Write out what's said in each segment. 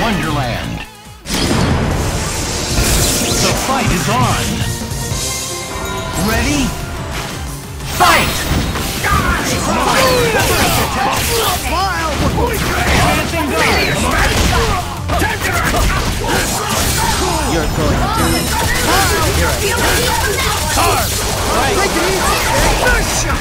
Wonderland. The fight is on. Ready? Fight! You're going to do it. Carve! Right!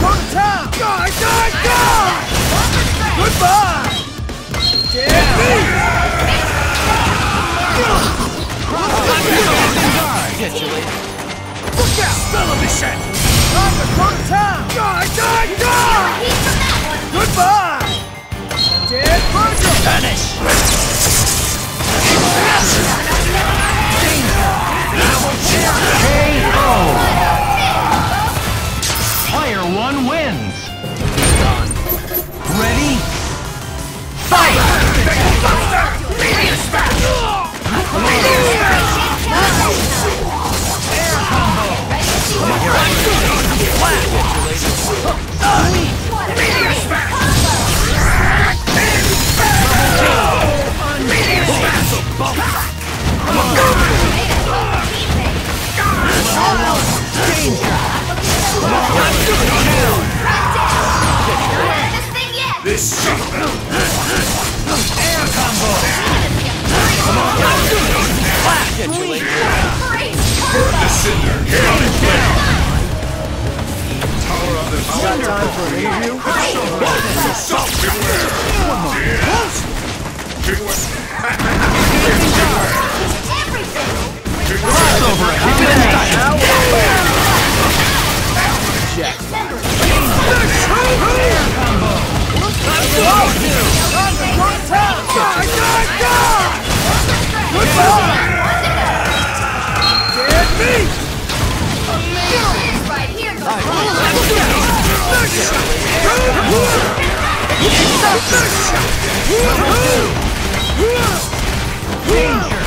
Go to town! Die, die, die! Goodbye! Damn! Air combo! Come on, Flash it, Julie! The cinder! Count it down! Time for an interview? Stop it! One more. Everything! Crossover Danger!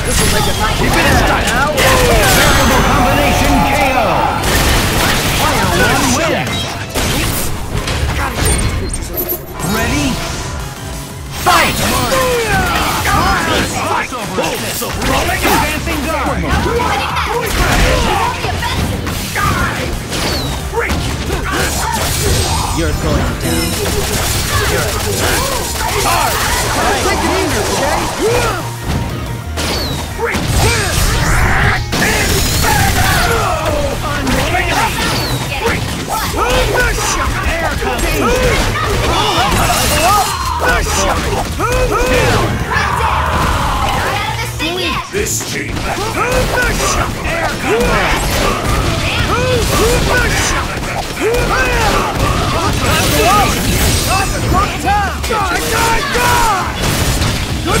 This will make it. Keep it in style. Variable combination. This team. Who's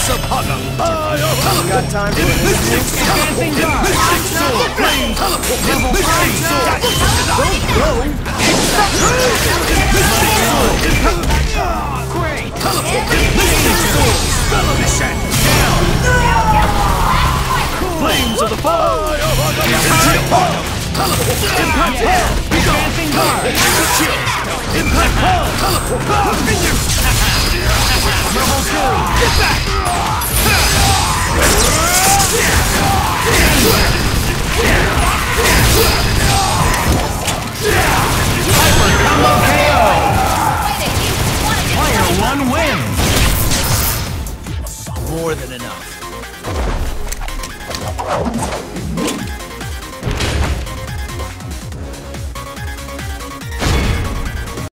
Grace of Hugger! Got time for it. Mystic Sword! Flame! Teleport! Mystic Sword! Don't go! Great. Teleport! Mystic Sword! Spell of the Shed! Flames of the fire! Impact Ball! Teleport! Impact Ball! Advancing guard. Impact Ball! Teleport! Level more than enough.